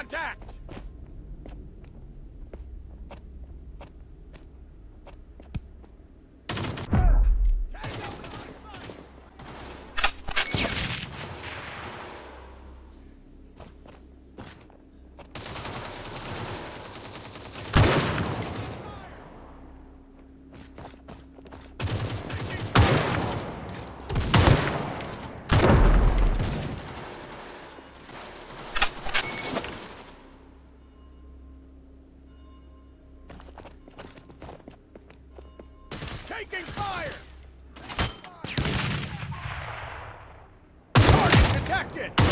Contact! Taking fire! Target detected!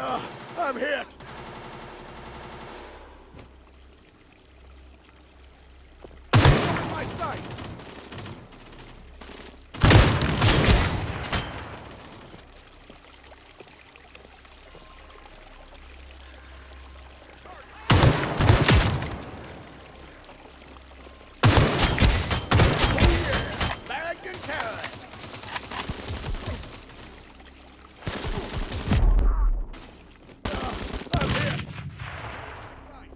Ugh, I'm hit. My sight. Oh yeah, bagged and carried. Ugh, I'm hit. Sight.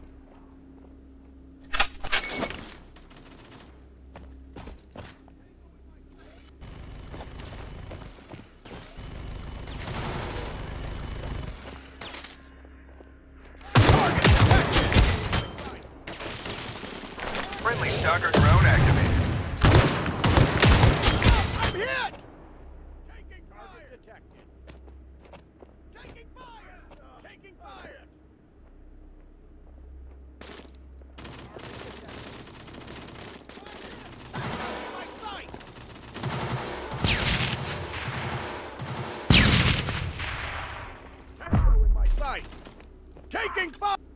Target detected. Friendly stalker drone activated. I'm hit! Taking target detected. Taking fire! Taking fire! Taking fire!